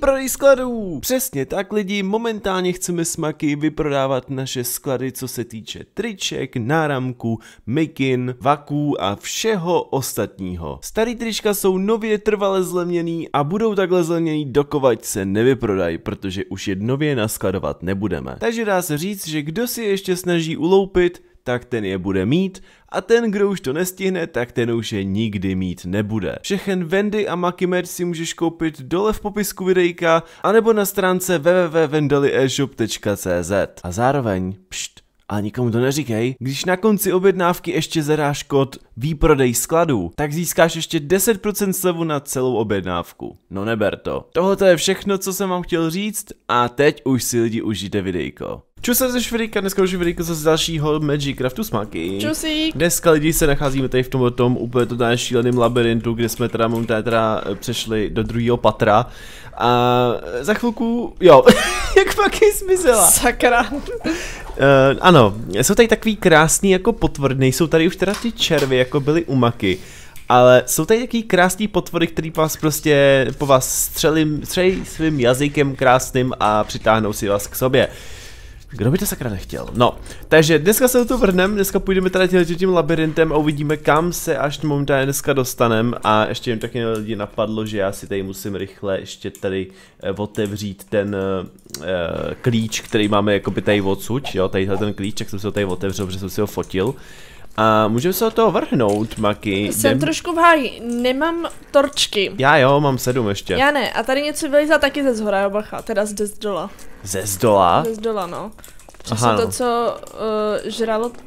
Výprodej skladů! Přesně tak lidi, momentálně chceme smaky vyprodávat naše sklady, co se týče triček, náramků, mikin, vaků a všeho ostatního. Starý trička jsou nově trvale zlevněný a budou takhle zlevněný dokovať se nevyprodají, protože už je nově naskladovat nebudeme. Takže dá se říct, že kdo si ještě snaží uloupit, tak ten je bude mít a ten, kdo už to nestihne, tak ten už je nikdy mít nebude. Všechen Vendy a Maki Merch si můžeš koupit dole v popisku videjka, anebo na stránce www.vendalyeshop.cz A zároveň, pšt, a nikomu to neříkej, když na konci objednávky ještě zadáš kód výprodej skladu, tak získáš ještě 10% slevu na celou objednávku. No neber to. Tohle je všechno, co jsem vám chtěl říct a teď už si lidi užijte videjko. Čus se ze Švidejka, dneska už videjko z dalšího Magic Craftu smaky. Čusík. Dneska lidi se nacházíme tady v tomhle tom úplně totálně šíleném labirintu, kde jsme teda momentálně teda eh, přešli do druhého patra. A za chvilku, jo, jak pak zmizela. Sakra. Uh, ano, jsou tady takový krásný jako potvrdny, nejsou tady už teda ty červy, jako byly u maky. Ale jsou tady takový krásný potvory, který vás prostě po vás střelí, střelí svým jazykem krásným a přitáhnou si vás k sobě. Kdo by to sakra nechtěl? No, takže dneska se to vrhneme, dneska půjdeme tady tím labirintem a uvidíme kam se až momentálně dneska dostanem a ještě jim taky lidi napadlo, že já si tady musím rychle ještě tady eh, otevřít ten eh, klíč, který máme jako by tady odsud, jo, tady ten klíč, jak jsem si ho tady otevřel, protože jsem si ho fotil. A můžeme se o toho vrhnout, Maki. Jsem Jdem... trošku v háji, nemám torčky. Já jo, mám sedm ještě. Já ne, a tady něco vylízá taky ze zhora, jo, bacha, teda ze zdola. Ze zdola? Ze zdola, no. Přesně Aha, no. to, co uh, žralo... Ten...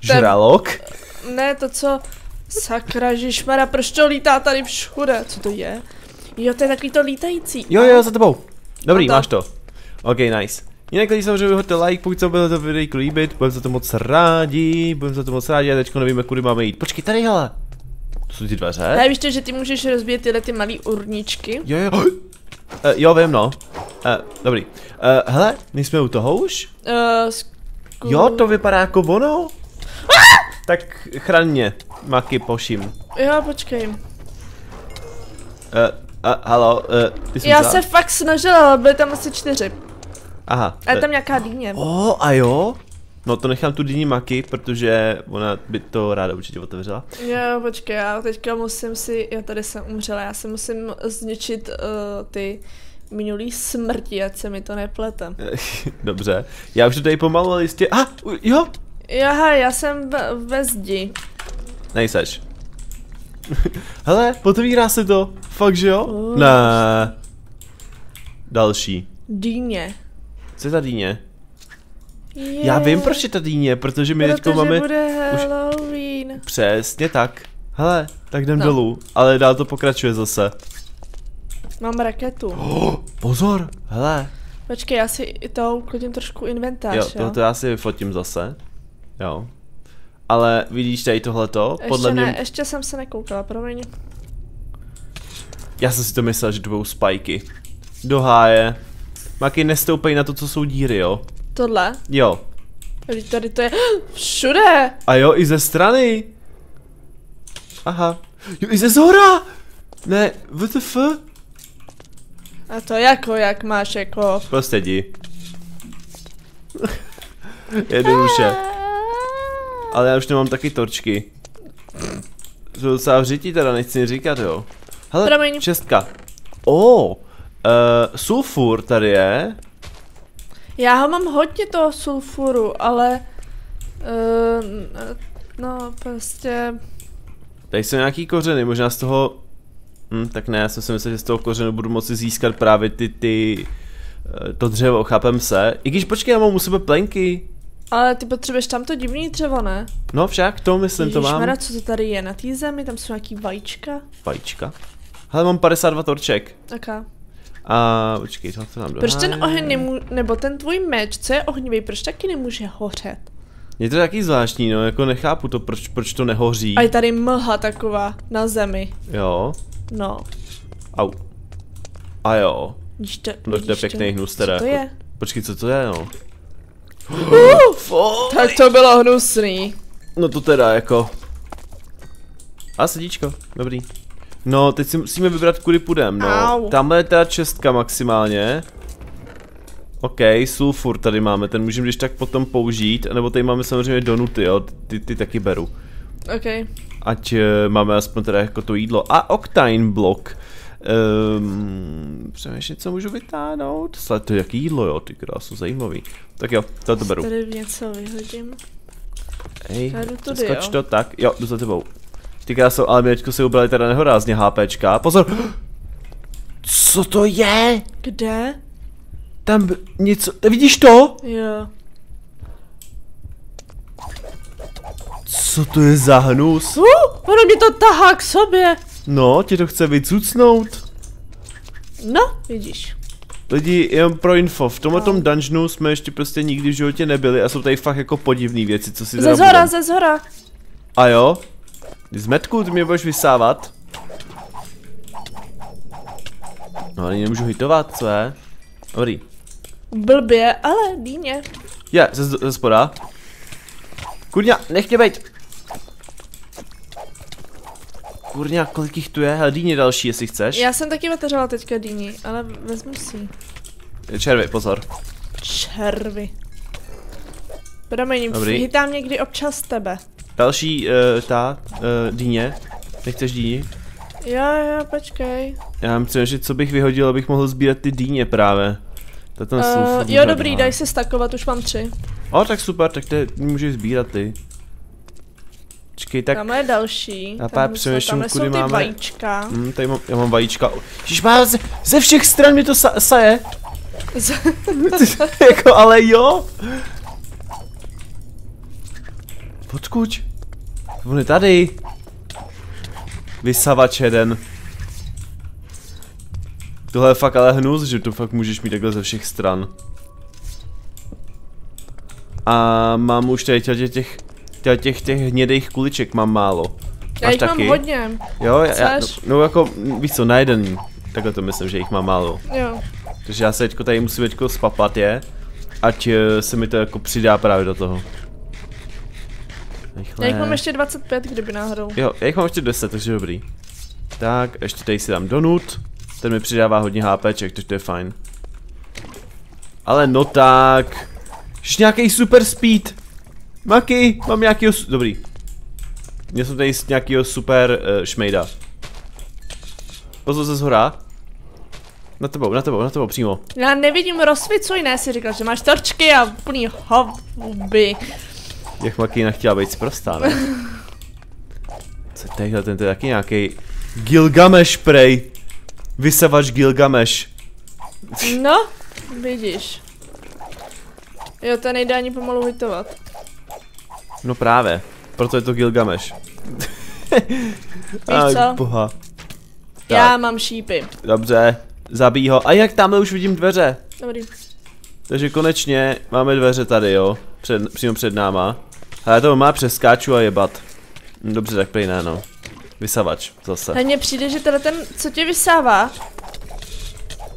Žralok? Ne, to, co... Sakra, žišmara, proč to lítá tady všude? Co to je? Jo, to je takový to lítající. Jo, jo, za tebou. Dobrý, to. máš to. OK, nice. Jinak lidi samozřejmě vyhoďte like, pokud se vám bylo to video líbit, budeme za to moc rádi, budeme za to moc rádi a teďko nevíme, kudy máme jít. Počkej, tady hele. To jsou ty dveře. Ale víš to, že ty můžeš rozbít tyhle ty malé urničky? Jo, jo. Uh, jo, vím, no. Uh, dobrý. Uh, hele, my jsme u toho už? Uh. Jo, to vypadá jako ono. Ah! Tak chraň Maky, poším. Jo, počkej. Uh, uh, halo, uh, ty jsi Já se fakt snažila, ale byly tam asi čtyři. Aha. A je tam nějaká dýně. O, a jo? No to nechám tu dýni Maky, protože ona by to ráda určitě otevřela. Jo, počkej, já teďka musím si, já tady jsem umřela, já si musím zničit uh, ty minulý smrti, ať se mi to neplete. Dobře, já už to tady pomalu jistě, a, ah, jo? Jaha, já jsem ve zdi. Nejseš. Hele, otevírá se to, fakt že jo? Uh. Ne. Další. Dýně. Co je ta dýně? Yeah. Já vím, proč je ta dýně, protože my teďko máme... bude Halloween. Už... Přesně tak. Hele, tak jdem no. dolů, ale dál to pokračuje zase. Mám raketu. Oh, pozor, hele. Počkej, já si to uklidím trošku inventář, jo? Jo, to já si vyfotím zase. Jo. Ale vidíš tady tohleto? Ještě Podle ne, mě... ještě jsem se nekoukala, promiň. Já jsem si to myslel, že to budou spajky. Do háje. Maky, nestoupej na to, co jsou díry, jo? Tohle? Jo. Tady, tady to je všude. A jo, i ze strany. Aha. Jo, i ze zhora. Ne, WTF? A to jako, jak máš jako? Prostě jdi. Jednoduše. Ale já už nemám taky torčky. Jsou docela vřití teda, nechci říkat, jo. Hele, Promiň. šestka. Oh, Uh, sulfur tady je. Já ho mám hodně toho sulfuru, ale... Uh, no, prostě... Tady jsou nějaký kořeny, možná z toho... Hm, tak ne, já jsem si myslel, že z toho kořenu budu moci získat právě ty, ty... Eh, to dřevo, chápem se. I když počkej, já mám u sebe plenky. Ale ty potřebuješ tam to divný dřevo, ne? No však, to myslím, Ježiš, to mám. Mara, co to tady je na té zemi? Tam jsou nějaký vajíčka. Vajíčka? Hele, mám 52 torček. Okay. A počkej, co to nám Proč ten oheň nemůže, nebo ten tvůj meč, co je ohnivý, proč taky nemůže hořet? Je to taky zvláštní, no, jako nechápu to, proč, proč to nehoří. A je tady mlha taková na zemi. Jo. No. Au. A jo. Když to, no, to je pěkný hnus teda. Co to jako. je? Počkej, co to je, no? Uh, tak to bylo hnusný. No to teda jako. A sedíčko, dobrý. No, teď si musíme vybrat, kudy půjdem, no. Au. Tamhle je teda čestka maximálně. OK, sulfur tady máme, ten můžeme když tak potom použít, nebo tady máme samozřejmě donuty, jo, ty, ty taky beru. OK. Ať uh, máme aspoň teda jako to jídlo. A octane blok. Um, přemýšlím, co můžu vytáhnout. To je jaký jídlo, jo, ty krásu, zajímavý. Tak jo, to to beru. Tady něco vyhodím. Hej, skoč jo. to, tak, jo, jdu za tebou. Ty krásu, ale teďko si ubrali teda nehorázně HPčka. Pozor! Co to je? Kde? Tam něco, ty vidíš to? Jo. Co to je za hnus? Uh, ono mě to tahá k sobě. No, tě to chce vycucnout. No, vidíš. Lidi, jenom pro info, v tomhle tom dungeonu jsme ještě prostě nikdy v životě nebyli a jsou tady fakt jako podivné věci, co si Ze zhora, ze zhora. A jo? Z metku ty mě budeš vysávat? No ale nemůžu hitovat, co je? Dobrý. Blbě, ale dýně. Je, ze, ze spoda. Kurňa, nech mě bejt. Kurňa, kolik jich tu je? Hele, dýně další, jestli chceš. Já jsem taky otevřela teďka dýni, ale vezmu si. Červy, pozor. Červy. Promiň, Dobrý. chytám někdy občas tebe. Další, uh, ta, uh, dýně. Nechceš dýni? Jo, jo, počkej. Já mám přemýšlet, co bych vyhodil, abych mohl sbírat ty dýně právě. To ten sulfur Uh, jo, dobrý, má. daj se stakovat, už mám tři. O, tak super, tak to můžeš sbírat ty. Počkej, tak... Tamhle je další. Já Tam jsou- přemýšlím, kudy jsou ty máme- vajíčka. Hm, tady mám, já mám vajíčka. Ježiš, má ze, ze všech stran mi to sa, saje. jako, ale jo. Počkuť. On je tady. Vysavač jeden. Tohle je fakt ale hnus, že to fakt můžeš mít takhle ze všech stran. A mám už tady těch, těch, těch, těch, těch hnědých kuliček mám málo. Já Máš jich mám taky? hodně. Jo, já, já, no, no jako, víš co, na jeden, takhle to myslím, že jich mám málo. Jo. Takže já se teďko tady musím teďko spapat je, ať eh, se mi to jako přidá právě do toho. Rychle. Já jich mám ještě 25, kdyby náhodou. Jo, já jich mám ještě 10, takže dobrý. Tak, ještě tady si dám donut. Ten mi přidává hodně HPček, takže to je fajn. Ale no tak. Ještě nějaký super speed. Maky, mám nějakýho, dobrý. Měl jsem tady nějakýho super uh, šmejda. Pozor ze zhora. Na tebou, na tebou, na tebou, přímo. Já nevidím rozsvicuj, ne, si říkal, že máš torčky a plný houby. Jak Makina chtěla být prostá, ne? Co je tadyhle, ten to je taky nějaký Gilgamesh prej. Vysavač Gilgamesh. No, vidíš. Jo, to nejde ani pomalu hitovat. No právě, proto je to Gilgamesh. Víš co? boha. Já mám šípy. Dobře, zabij ho. A jak tamhle už vidím dveře. Dobrý. Takže konečně máme dveře tady, jo. Před, přímo před náma. A já to má přeskáču a jebat. Dobře, tak prej ne, no. Vysavač, zase. Mně přijde, že tenhle ten, co tě vysává,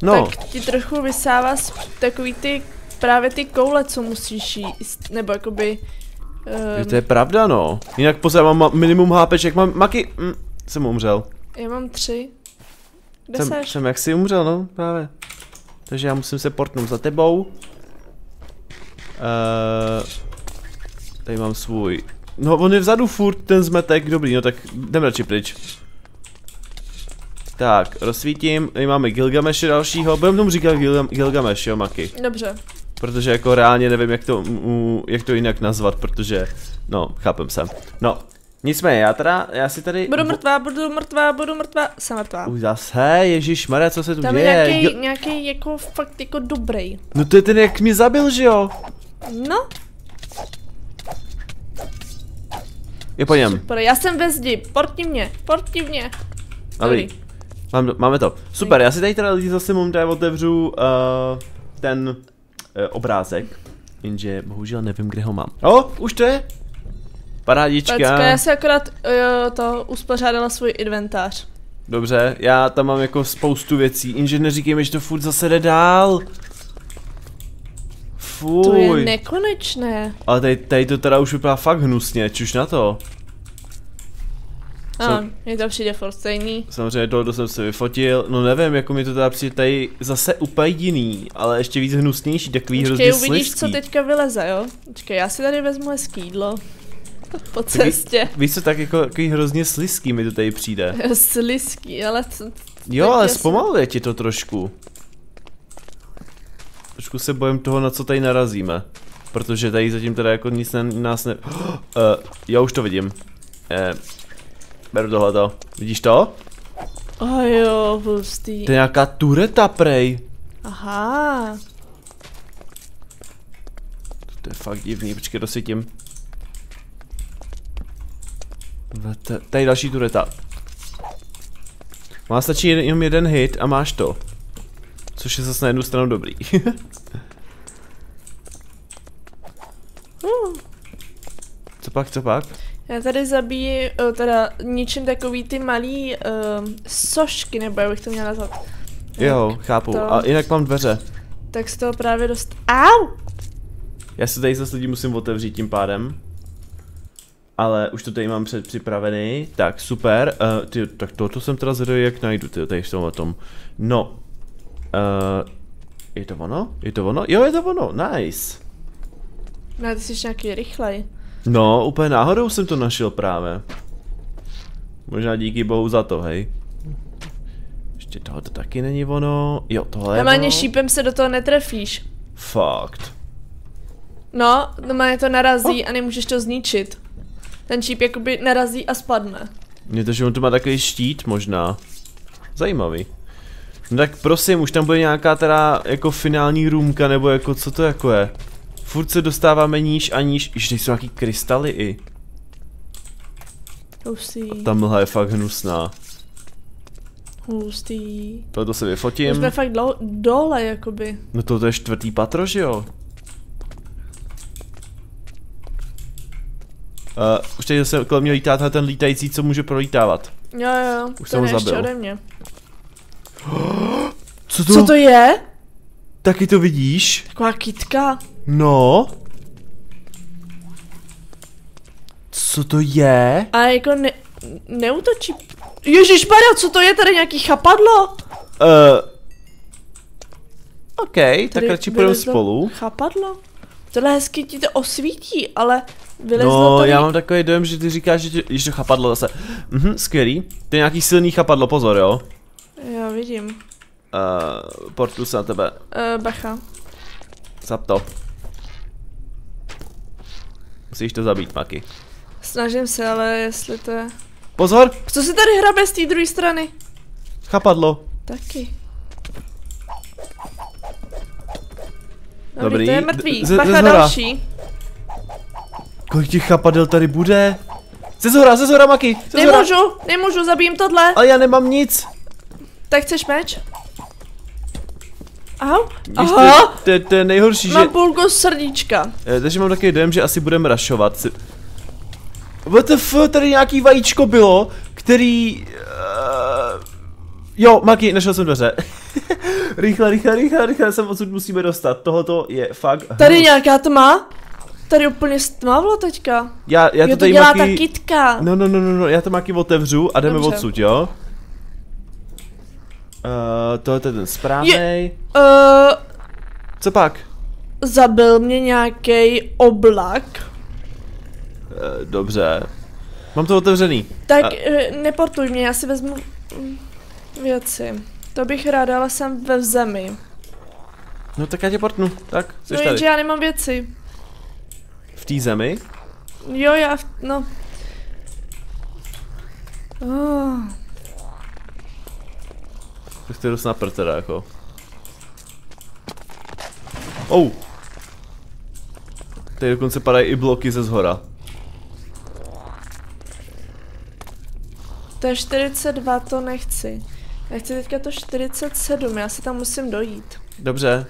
No, tak ti trochu vysává takový ty, právě ty koule, co musíš jíst, nebo jakoby... Jo, Um, to je pravda, no. Jinak pozor, mám minimum HPček, mám maky... Mm, jsem umřel. já mám tři. Kde Jsem, seš? jsem jaksi umřel, no, právě. Takže já musím se portnout za tebou. Uh, tady mám svůj... No, on je vzadu furt, ten zmetek, dobrý, no tak jdem radši pryč. Tak, rozsvítím, tady máme Gilgameše dalšího, budeme tomu říkat Gilgam, Gilgameš, jo, Maky. Dobře. Protože jako reálně nevím, jak to, jak to jinak nazvat, protože, no, chápem se. No, nicméně, já teda, já si tady... Budu mrtvá, budu mrtvá, budu mrtvá, jsem mrtvá. Už zase, Ježíš Maria, co se tu Tam je děje? nějaký, Gil- nějaký jako fakt jako dobrý. No to je ten, jak mě zabil, že jo? No, Je po něm. super, já jsem ve zdi, porti mě, porti mě. Dobrý. Mám, máme to. Super, já si tady teda lidi zase momentálně otevřu uh, ten uh, obrázek. Jenže bohužel nevím, kde ho mám. O, už to je? Parádička. Pecka, já si akorát uh, to uspořádala svůj inventář. Dobře, já tam mám jako spoustu věcí, jenže neříkej mi, že to furt zase jde dál. To je Fuj. nekonečné. Ale tady, tady to teda už vypadá fakt hnusně, čuž na to. A, mě to přijde furt stejný. Samozřejmě tohle jsem se vyfotil, no nevím, jako mi to teda přijde tady zase úplně jiný, ale ještě víc hnusnější, takový Počkej, hrozně uvidíš, slizký. co teďka vyleze, jo? Počkej, já si tady vezmu hezký jídlo. Po cestě. Víš co, tak jako takový hrozně slizký mi to tady přijde. Slizký, ale co, Jo, Tak ale zpomaluje ti to trošku. Trošku se bojím toho, na co tady narazíme. Protože tady zatím teda jako nic ne, nás ne... Uh, já už to vidím. Uh, beru tohleto. Vidíš to? oh jo, hustý. To je nějaká tureta, prej. Aha. To je fakt divný, počkej, dosvítím. Vete- Tady další tureta. Má stačí jen- jenom jeden hit a máš to. Což je zase na jednu stranu dobrý. Uh, co pak, co pak? já tady zabíji, uh, teda ničím takový ty malý uh, sošky, nebo jak bych to měla nazvat. Jo, chápu. to- A jinak mám dveře. Tak z toho právě dost... Au! Já si tady zase lidi musím otevřít tím pádem. Ale už to tady mám před připravený. Tak, super. Uh, ty, tak toto jsem teda zvedl, jak najdu, ty, tady v tom tom. No. Uh, je to ono? Je to ono? Jo, je to ono, nice. No, ty jsi nějaký rychlej. No, úplně náhodou jsem to našel právě. Možná díky bohu za to, hej. Ještě tohle to taky není ono. Jo, tohle je Normálně ono. šípem se do toho netrefíš. Fakt. No, normálně to narazí a nemůžeš to zničit. Ten šíp jakoby narazí a spadne. Mně to, že on to má takový štít možná. Zajímavý. No tak prosím, už tam bude nějaká teda jako finální růmka, nebo jako co to jako je? Furt se dostáváme níž a níž, již nejsou nějaký krystaly i. Hustý, Ta mlha je fakt hnusná. hustý. Tohle se My vyfotím. jsme fakt dlo- dole, jakoby. No to je čtvrtý patro, že jo? Uh, už tady zase kolem mě lítá ten lítající, co může prolítávat. Jo, jo, Už to jsem ho zabil. ode mě. Co to? Co to je? Taky to vidíš? Taková kytka. No. Co to je? A jako ne, neutočí. Ježíš co to je? Tady nějaký chapadlo? Uh, OK, tak Tady radši půjdeme spolu. Chapadlo? Tohle hezky ti to osvítí, ale vylezlo No, tady... já mám takový dojem, že ty říkáš, že tě, že to chapadlo zase. Mhm, skvělý. To je nějaký silný chapadlo, pozor, jo. Já vidím. Uh, portu se na tebe. Uh, bacha. Zap to. Musíš to zabít, Maki. Snažím se, ale jestli to je... Pozor, Co se tady hrabe z té druhé strany? chapadlo. Taky. Dobrý. Dobrý, to je mrtvý. Z- Bacha další. Kolik těch chapadel tady bude? Ze zhora, ze zhora, Maki. Ze zhora. Nemůžu, nemůžu, zabijím tohle. Ale já nemám nic. Tak chceš meč? Au. Víš, Aha, to, je- to, to je nejhorší, že... mám půlku srdíčka. Eh, Takže mám takový dojem, že asi budeme rašovat. Si... WTF, tady nějaký vajíčko bylo, který... Uh... Jo, Maki, našel jsem dveře. rychle, rychle, rychle, rychle, sem odsud musíme dostat. Tohoto je fakt Tady hnus. nějaká tma. Tady úplně stmavlo teďka. Já, já Jo, to to tady dělá Maki... ta kytka. No, no, no, no, no, já to Maki otevřu a jdeme Dobře. odsud, jo? Uh, tohle je ten správný. Uh, Co pak? zabil mě nějaký oblak. Uh, dobře. Mám to otevřený. Tak A- neportuj mě, já si vezmu mm, věci. To bych ráda, ale jsem ve zemi. No tak já tě portnu. Tak, jsi No tady. jenže já nemám věci. V té zemi. Jo, já, v- no. Oh. Tak to je dost na prd teda jako. Oh. Tady dokonce padají i bloky ze zhora. To je 42, to nechci. Já chci teďka to 47, já si tam musím dojít. Dobře.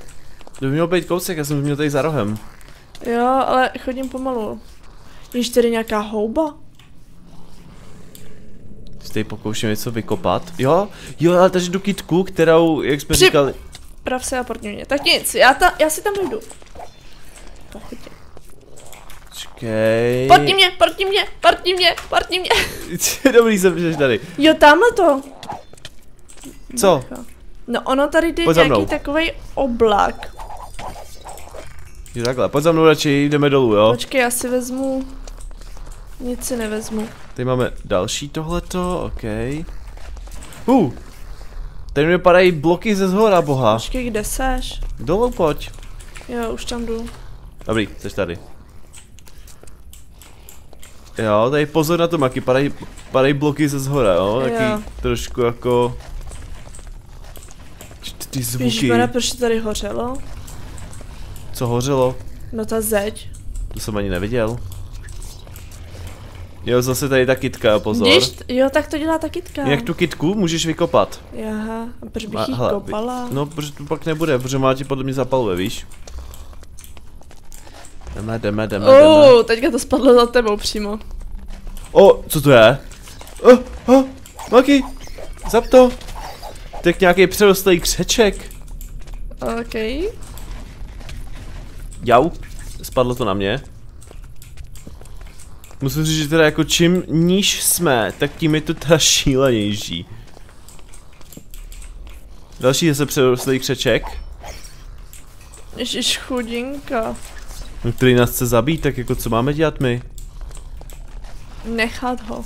To by měl být kousek, já jsem měl tady za rohem. Jo, ale chodím pomalu. Jež tady nějaká houba? Tady pokouším něco vykopat. Jo, jo, ale takže tu kitku, kterou, jak jsme Při- říkali, Prav se a mě. Tak nic, já, ta, já si tam dojdu. Pohodě. Počkej. Proti mě, proti mě, proti mě, proti mě. Dobrý jsem, že tady. Jo, tamhle to. Co? No ono tady jde Pojď nějaký takový oblak. Jo, takhle, pojď za mnou radši, jdeme dolů, jo? Počkej, já si vezmu... Nic si nevezmu. Tady máme další tohleto, ok. Uh, tady mi padají bloky ze zhora, boha. Počkej, kde seš? Dolů pojď. Jo, už tam jdu. Dobrý, jsi tady. Jo, tady pozor na to, Maki, padají, padají bloky ze zhora, jo? Taky Jo. trošku jako... Ty- Ty zvuky, Ježišmarja, proč to tady hořelo? co hořelo, No ta zeď. to jsem ani neviděl. Jo, zase tady ta kitka, pozor. Vidíš? Jo, tak to dělá ta kytka. Jak tu kitku můžeš vykopat? Jaha, a proč bych hele, kopala? No, protože to pak nebude, protože má ti podle mě zapaluje, víš? Jdeme, jdeme, jdeme, jdeme. Oh, teďka to spadlo za tebou přímo. O, co to je? O, o, Maki, zap to. Tak nějaký přerostlý křeček. OK. Jau, spadlo to na mě. Musím říct, že teda jako čím níž jsme, tak tím je to teda šílenější. Další je se přerostlý křeček, Ježiš, chudinka. no, který nás chce zabít, tak jako co máme dělat my? Nechat ho.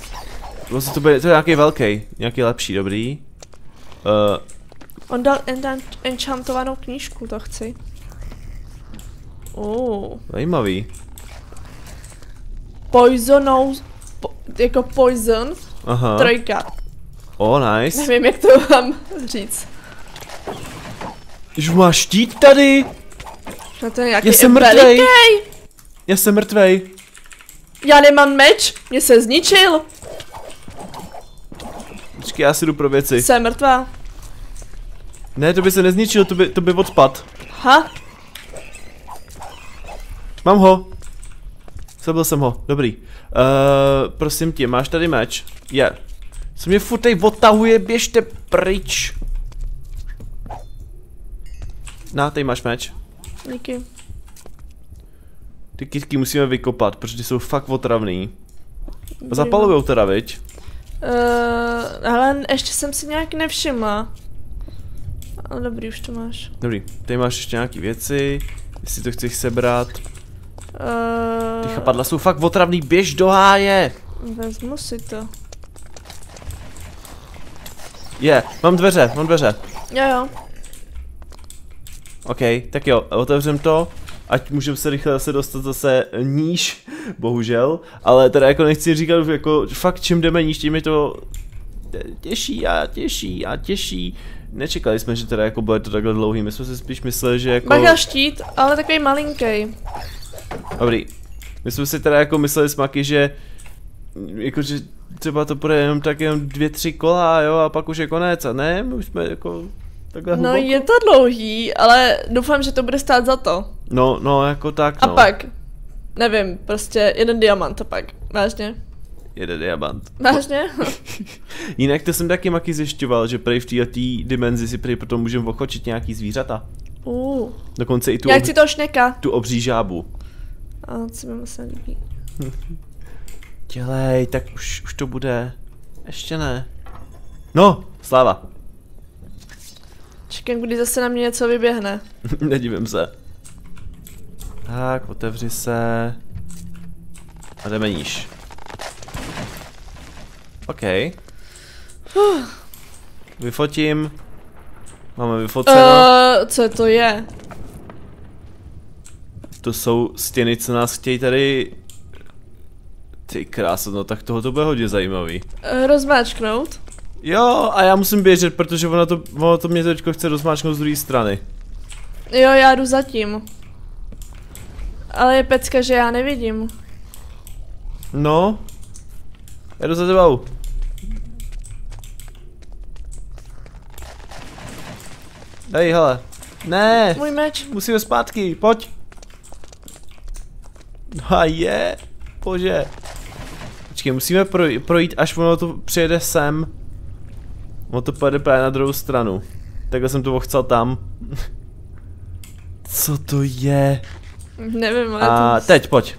Vlastně to bude, to je nějaký velký, nějaký lepší, dobrý. Uh, On dal enchant, enchantovanou knížku, to chci. Oh. zajímavý. Poisonou, po, jako poison, Aha. trojka. O, nice. Nevím, jak to mám říct. Už máš štít tady? No to je nějaký Já jsem mrtvej. Já jsem mrtvej. Já nemám meč, mě se zničil. Počkej, já si jdu pro věci. Jsem mrtvá. Ne, to by se nezničil, to by, to by odpad. Ha, Mám ho. Zabil jsem ho, dobrý. Uh, prosím tě, máš tady meč? Je. Co mě furt tady odtahuje, běžte pryč. Na, tady máš meč. díky. Ty kytky musíme vykopat, protože jsou fakt otravný. Zapalujou teda, viď? Uh, ale ještě jsem si nějak nevšimla. Ale dobrý, už to máš. Dobrý, tady máš ještě nějaký věci, jestli to chceš sebrat. Uh, Ty chapadla jsou fakt otravný, běž do háje! Vezmu si to. Je, mám dveře, mám dveře. Jo jo. OK, tak jo, otevřem to, ať můžeme se rychle zase dostat zase níž, bohužel, ale teda jako nechci říkat, jako fakt čím jdeme níž, tím je to těžší a těžší a těžší. Nečekali jsme, že teda jako bude to takhle dlouhý, my jsme si spíš mysleli, že jako... Mega štít, ale takový malinký. Dobrý. My jsme si teda jako mysleli smaky, že jakože třeba to bude jenom tak jenom dvě, tři kola, jo, a pak už je konec, a ne, my už jsme jako takhle No hluboko. je to dlouhý, ale doufám, že to bude stát za to. No, no, jako tak, A no. pak, nevím, prostě jeden diamant a pak. Vážně? Jede diamant. Vážně? Jinak to jsem taky maky zjišťoval, že prej v této dimenzi si prej potom můžeme ochočit nějaký zvířata. Uh. Dokonce i tu, Já ob, chci toho šneka. tu obří žábu. A co mi moc nelíbí. Dělej, tak už, už to bude. Ještě ne. No, sláva. Čekám, kdy zase na mě něco vyběhne. Nedivím se. Tak, otevři se. A jdeme níž. OK. Vyfotím. Máme vyfoceno. Uh, co to je? To jsou stěny, co nás chtějí tady... Ty krása, no tak toho to bude hodně zajímavý. Uh, rozmáčknout? Jo, a já musím běžet, protože ono to, ono to mě teďko chce rozmáčknout z druhé strany. Jo, já jdu zatím. Ale je pecka, že já nevidím. No. Já jdu za tebou. Hej, hele. Ne, Můj meč. musíme zpátky, pojď. No a je, bože. Počkej, musíme proj- projít, až ono to přijede sem. Ono to pojede právě na druhou stranu. Takhle jsem to ochcel tam. Co to je? Nevím, ale A to... teď, pojď.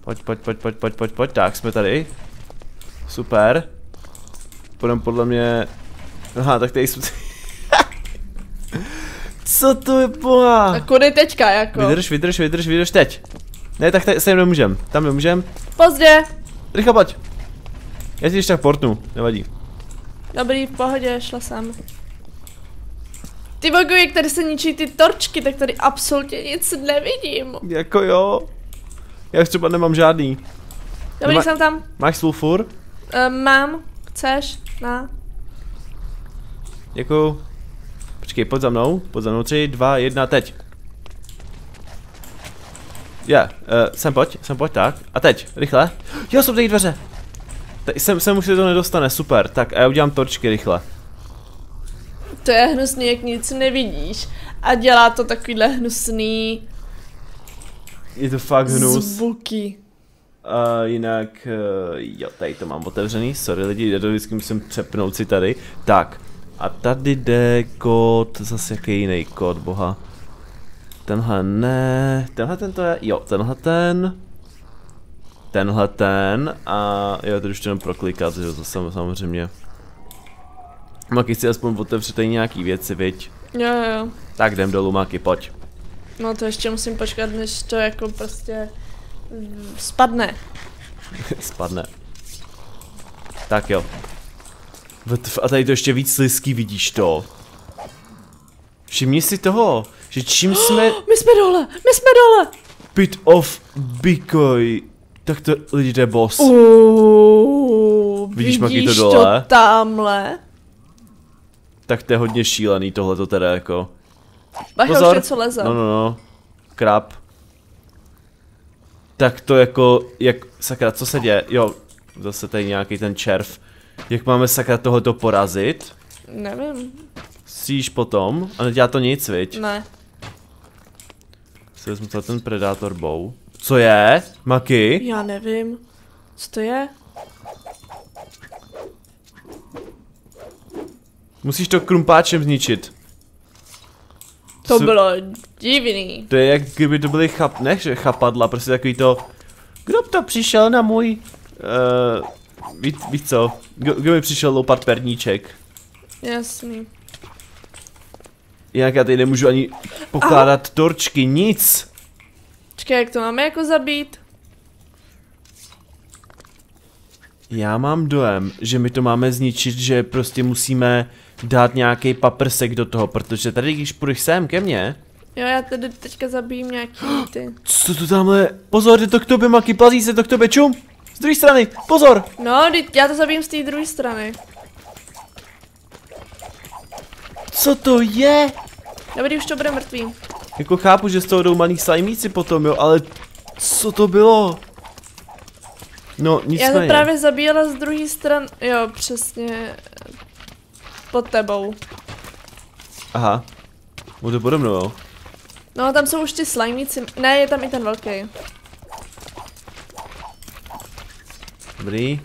Pojď, pojď, pojď, pojď, pojď, pojď, pojď, tak, jsme tady. Super. Půjdeme podle mě... Aha, tak tady jsou... Co to je boha? A kudy teďka, jako? Vydrž, vydrž, vydrž, vydrž, teď. Ne, tak tady se nemůžem, tam nemůžem. Pozdě. Rychle pojď. Já ti když tak portnu, nevadí. Dobrý, v pohodě, šla jsem. Ty vogu, jak tady se ničí ty torčky, tak tady absolutně nic nevidím. Jako jo. Já už třeba nemám žádný. Dobrý, Nemá- jsem tam. Máš sulfur? Um, mám. Chceš? Na. Děkuju. Počkej, pojď za mnou, pojď za mnou, tři, dva, jedna, teď. Je, yeah, uh, sem pojď, sem pojď, tak. A teď, rychle. Jo, jsou tady dveře. Teď sem, sem už se to nedostane, super. Tak a já udělám torčky rychle. To je hnusný, jak nic nevidíš. A dělá to takovýhle hnusný Je to fakt hnus. zvuky. A jinak, uh, jo, tady to mám otevřený, sorry lidi, já to vždycky musím přepnout si tady. Tak, a tady jde kód, zase jaký jiný kód, boha. Tenhle ne, tenhle ten to je, jo, tenhle ten. Tenhle ten a jo, to už to jenom proklikat, že jo, to sam, samozřejmě. Maky si aspoň otevřít tady nějaký věci, viď? Jo, jo. Tak jdem dolů, Maky, pojď. No to ještě musím počkat, než to jako prostě spadne. Spadne. Tak jo. A tady to ještě víc slizký, vidíš to? Všimni si toho, že čím jsme My jsme dole, my jsme dole. bit of bikoj, tak to lidi to je boss. Uuu, Vidíš, Maki, to vidíš dole? to tamhle? Tak to je hodně šílený tohle to teda jako. Bacha, už Pozor. něco leze. No no no. Krab. Tak to jako, jak, sakra, co se děje? Jo, zase tady nějaký ten červ. Jak máme sakra tohoto porazit? Nevím, Stříš potom a nedělá to nic, viď? ne. Si vezmu celý ten Predator bow. Co je? Maki? Já nevím. Co to je? Musíš to krumpáčem zničit. To Co- bylo divný. To je jak kdyby to byly chap, ne že chapadla, prostě takový to... Kdo to přišel na můj... Uh, víš, víš co? Kdo, mi přišel loupat perníček? Jasný. Jinak já tady nemůžu ani pokládat torčky, nic. Čekaj, jak to máme jako zabít? Já mám dojem, že my to máme zničit, že prostě musíme dát nějaký paprsek do toho, protože tady když půjdeš sem ke mně, Jo, já tady teďka zabijím nějaký ty. Co to tamhle? Pozor, jde to k tobě, Maki, plazí se to k tobě, čum! Z druhé strany, pozor! No, já to zabijím z té druhé strany. Co to je? Dobrý, už to bude mrtvý. Jako chápu, že z toho jdou malí slajmíci potom, jo, ale co to bylo? No, Já nicméně. to právě zabíjela z druhé strany. Jo, přesně. Pod tebou. Aha. To podobno, jo. No, tam jsou už ty slajmíci. Ne, je tam i ten velký. Dobrý.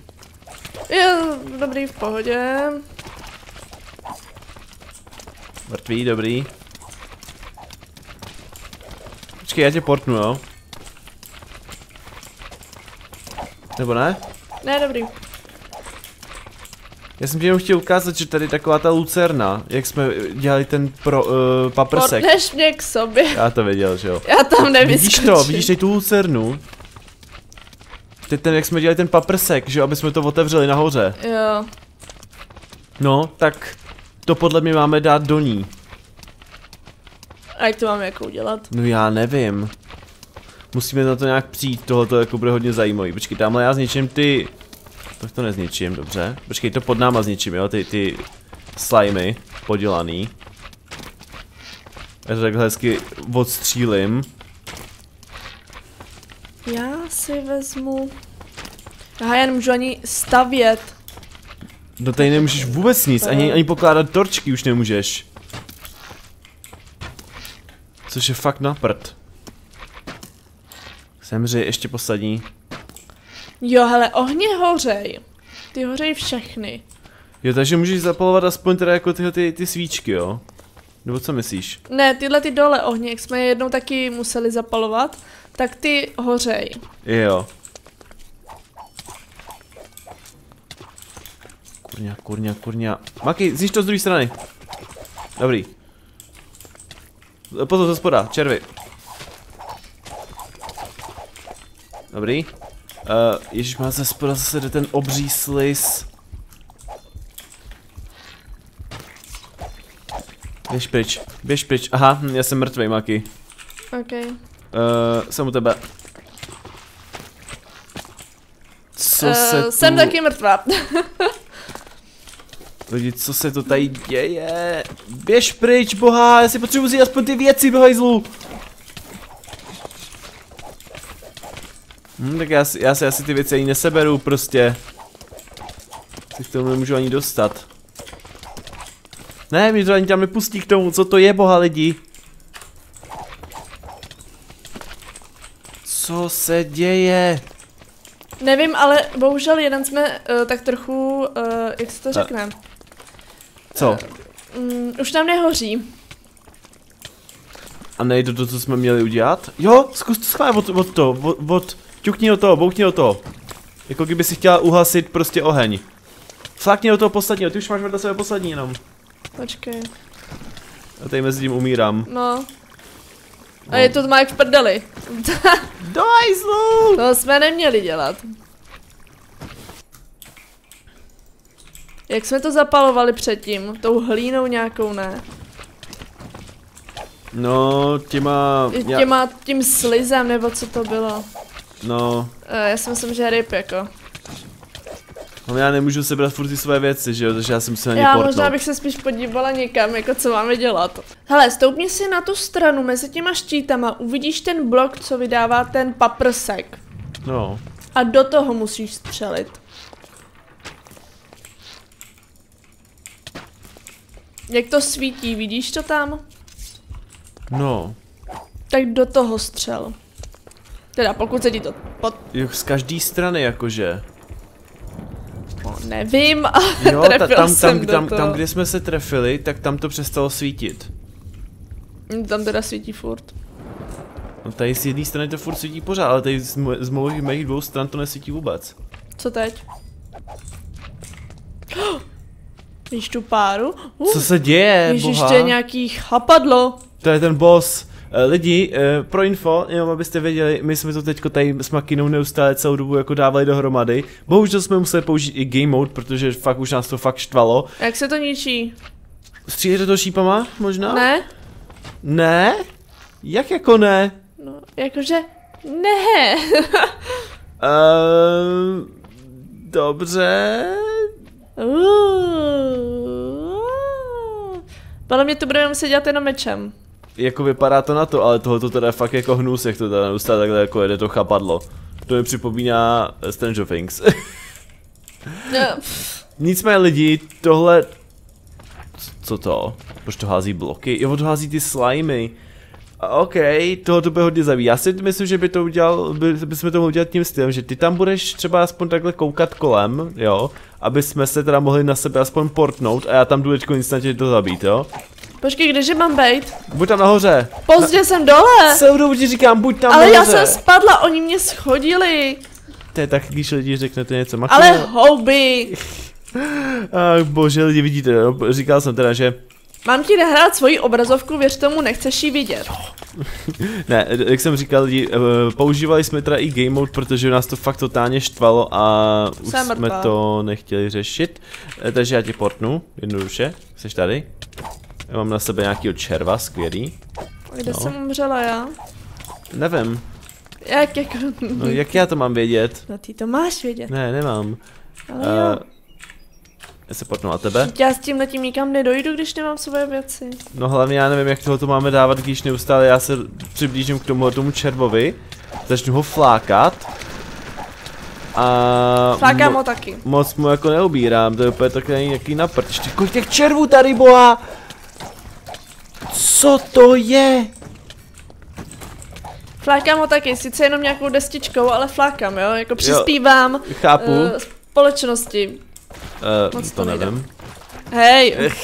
Jo, dobrý, v pohodě. Mrtvý, dobrý. Počkej, já tě portnu, jo. Nebo ne? Ne, dobrý. Já jsem ti jenom chtěl ukázat, že tady taková ta lucerna, jak jsme dělali ten pro, uh, paprsek. Portneš mě k sobě. Já to věděl, že jo. Já tam nevyskočím. Vidíš to, vidíš tady tu lucernu? Teď ten, jak jsme dělali ten paprsek, že aby jsme to otevřeli nahoře. Jo. No, tak to podle mě máme dát do ní. A jak to máme jako udělat? No já nevím. Musíme na to nějak přijít, tohle to jako bude hodně zajímavý. Počkej, tamhle já zničím ty... Tak to nezničím, dobře. Počkej, to pod náma zničím, jo, ty, ty slimy podělaný. Já to takhle hezky odstřílim. Já si vezmu... Aha, já nemůžu ani stavět. No tady nemůžeš vůbec nic, ani, ani pokládat torčky už nemůžeš. Což je fakt na prd. Semři, ještě poslední. Jo, hele, ohně hořej. Ty hořej všechny. Jo, takže můžeš zapalovat aspoň teda jako tyhle ty, ty svíčky, jo? Nebo co myslíš? Ne, tyhle ty dole ohně, jak jsme je jednou taky museli zapalovat, tak ty hořej. Jo. Kurňa, kurňa, kurňa. Maky, znič to z druhé strany. Dobrý. Pozor ze spoda, červy. Dobrý. Uh, Ježíš má ze spoda zase jde ten obří sliz. Běž pryč, běž pryč. Aha, já jsem mrtvý, Maky. Okay. Uh, jsem u tebe. Co Eh, se tu... Jsem taky mrtvá. Lidi, co se to tady děje? Běž pryč, boha, já si potřebuji vzít aspoň ty věci do hajzlu. Hm, tak já si, já si asi ty věci ani neseberu, prostě. Si k tomu nemůžu ani dostat. Ne, mě to ani tam nepustí k tomu, co to je, boha lidi. Co se děje? Nevím, ale bohužel jeden jsme uh, tak trochu, uh, jak se to řekne, Co? um, už nám nehoří. A nejde to, co jsme měli udělat? Jo, zkus to schválně od, od to, od, od, ťukni do toho, bouchni do toho. Jako kdyby si chtěla uhasit prostě oheň. Flákni do toho posledního, ty už máš vedle sebe poslední jenom. Počkej. A tady mezi tím umírám. No. A je to má jak v prdeli. Do hajzlu! To jsme neměli dělat. Jak jsme to zapalovali předtím? Tou hlínou nějakou, ne? No, těma... Těma, tím slizem, nebo co to bylo? No, Uh, já si myslím, že ryb, jako. No já nemůžu sebrat furt ty své věci, že jo, takže já jsem se na ně Já portnout. možná bych se spíš podívala někam, jako co máme dělat. Hele, stoupni si na tu stranu mezi těma štítama, uvidíš ten blok, co vydává ten paprsek. No, A do toho musíš střelit. Jak to svítí, vidíš to tam? no. Tak do toho střel. Teda pokud se ti to pod... Jo, z každé strany jakože. Nevím, a Jo, ta, tam, jsem tam, do tam, toho. tam, kde jsme se trefili, tak tam to přestalo svítit. Tam teda svítí furt. No tady z jedné strany to furt svítí pořád, ale tady z, mo- z mojich dvou stran to nesvítí vůbec. Co teď? Víš tu páru? Uh, Co se děje, Ježíš, boha? to je nějaký chapadlo. To je ten boss. Eh, Lidi, eh, pro info, jenom abyste věděli, my jsme to teďko tady s Makinou neustále celou dobu jako dávali dohromady. Bohužel jsme museli použít i game mode, protože fakt už nás to fakt štvalo. Jak se to ničí? Střílíte to šípama, možná? Ne? Ne? Jak jako ne? No, jakože ne. Uh, dobře. Uh. Podle mě to budeme muset dělat jenom mečem. Jako vypadá to na to, ale tohle to teda je fakt jako hnus, jak to teda neustále takhle jako jede to chapadlo. To mi připomíná Stranger Things. No, Nicméně lidi, tohle... Co to? Proč to hází bloky? Jo, to hází ty slimy. A OK, toho to bude hodně zajímavý. Já si myslím, že by to udělal, by, bychom to mohli udělat tím stylem, že ty tam budeš třeba aspoň takhle koukat kolem, jo, aby jsme se teda mohli na sebe aspoň portnout a já tam jdu teďko instantně to zabít, jo. Počkej, kdeže mám bejt? Buď tam nahoře. Pozdě jsem dole. Celou dobu ti říkám, buď tam Ale já nahoře. jsem spadla, oni mě schodili. To je tak, když lidi řeknete něco. Maximum- Ale houby. Ach bože, lidi vidíte, no, říkal jsem teda, že Mám ti nahrát svoji obrazovku, věř tomu, nechceš ji vidět. Ne, jak jsem říkal, lidi, eh, používali jsme teda i game mode, protože nás to fakt totálně štvalo a už jsme to nechtěli řešit. Eh, Takže já tě portnu, jednoduše. Jsi tady? Já mám na sebe nějakýho červa, skvělý. Kde No. jsem umřela já? Nevím, Jak, jako... no jak já to mám vědět? No ty to máš vědět. Ne, nemám. Ale Uh, jo. já se portnu na tebe. Já s tím letím nikam nedojdu, když nemám svoje věci. No hlavně já nevím, jak tohle to máme dávat, když neustále já se přiblížím k tomu tomu červovi. Začnu ho flákat. A... Flákám mo- ho taky. moc mu jako neubírám, to je úplně takový nějaký naprt. Ještě kolik těch červů tady, boha! Co to je? Flákám ho taky, sice jenom nějakou destičkou, ale flákám, jo, jako přispívám Chápu. uh, společnosti. Uh, moc to nevím. Hej,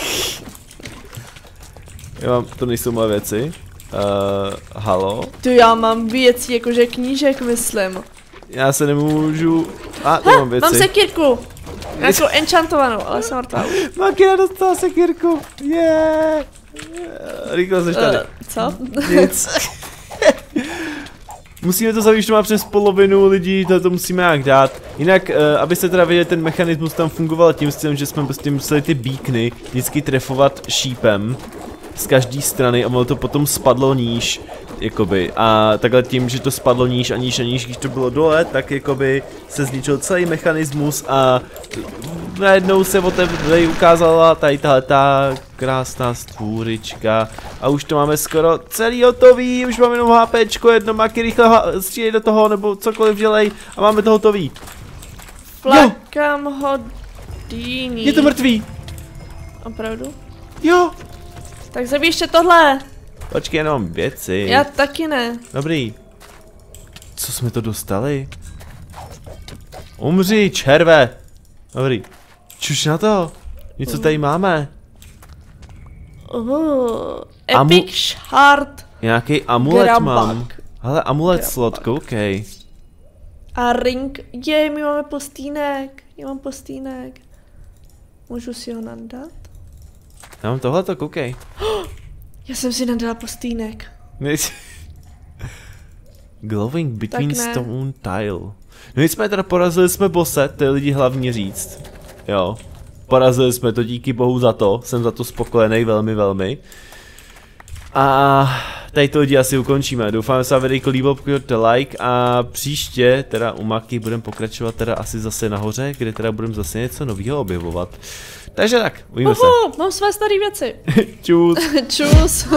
Já mám, to nejsou moje věci. Uh, halo? tu já mám věci, jakože knížek, myslím. Já se nemůžu... A, ah, to mám věci. Mám sekírku. Nějakou enchantovanou, ale jsem mrtvá. Makina dostala sekirku. Yeah. Rychle jsi tady. Uh, co? Nic. Musíme to zavíšovat přes polovinu lidí, to, to musíme nějak dát. Jinak, uh, abyste teda věděli, ten mechanismus tam fungoval tím stylem, že jsme prostě museli ty bíkny vždycky trefovat šípem z každé strany a ono to potom spadlo níž, jakoby. A takhle tím, že to spadlo níž a níž a níž, když to bylo dole, tak jakoby se zničil celý mechanismus a najednou se otevřeli, ukázala tady tahle ta krásná stvůrička a už to máme skoro celý hotový, už máme jenom HPčko, jedno maky, rychle střílej do toho, nebo cokoliv dělej a máme to hotový. Flakám hodíní. Je to mrtvý. Opravdu? Jo. Tak zabij ještě tohle. Počkej, jenom věci. Já taky ne. Dobrý. Co jsme to dostali? Umři, červe. Dobrý. Čuš na to. Něco tady máme. Uh, Amu- epic shard Nějaký amulet Grabak. mám. Hele, amulet Grabak. slot, koukej. a ring. Je, my máme postínek. Já mám postínek. Můžu si ho nadat? Já mám tohleto, koukej. Já jsem si nadala postínek. Nic. Glowing between stone tile. No nic jsme teda porazili jsme bose, to je lidi hlavně říct. Jo. Porazili jsme to, díky bohu za to, jsem za to spokojený velmi, velmi. A tady to lidi asi ukončíme. Doufám, že se vám video líbilo, pokud like a příště teda u Maky budeme pokračovat teda asi zase nahoře, kde teda budeme zase něco nového objevovat. Takže tak, uvidíme se. Mám své staré věci. Čus. Čus.